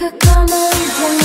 could come undone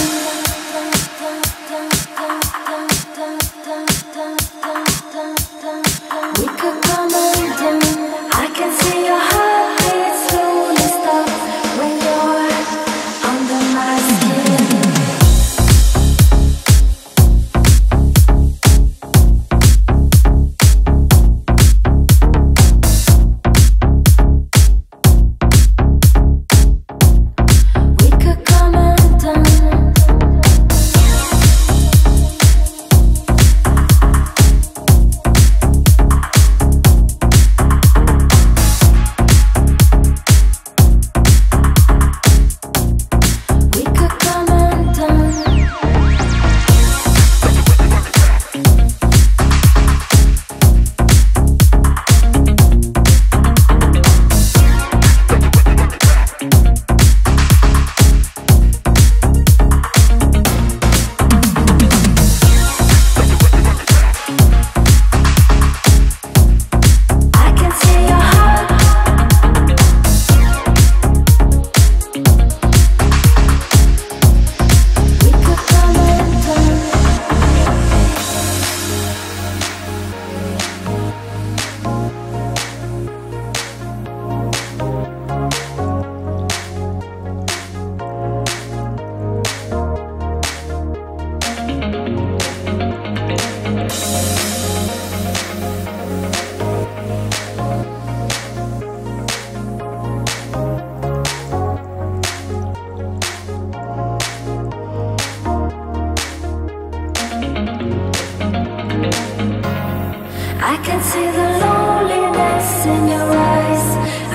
I can see the loneliness in your eyes.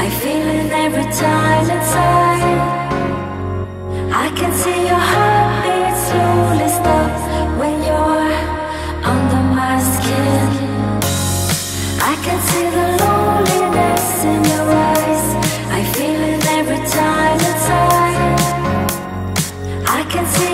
I feel it every time inside I. Can see your heartbeat slowly stop When you're under my skin. I can see the loneliness in your eyes. I feel it every time inside I can see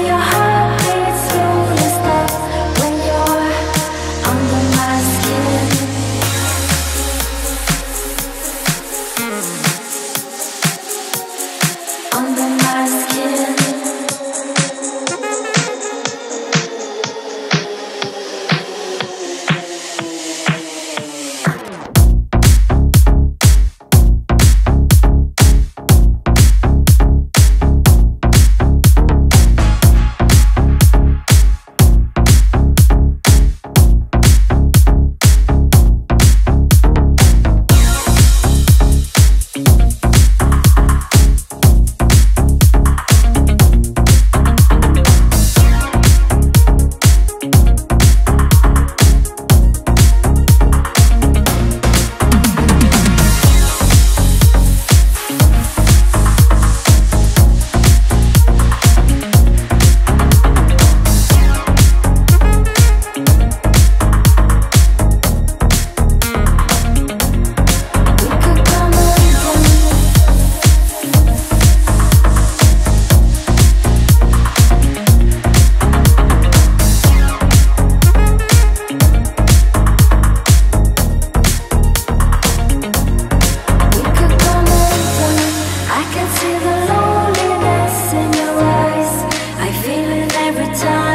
time.